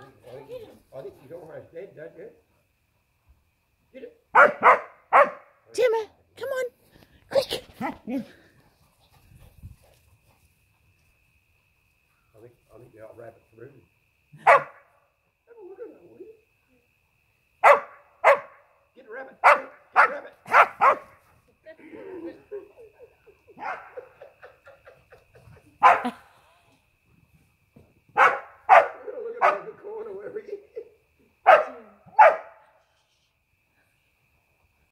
think, Get him. I think he's almost dead, don't you? Get it. Timmy, come on. Quick. I think, I think the old. Have a look at that, will you? Get a rabbit. pretty.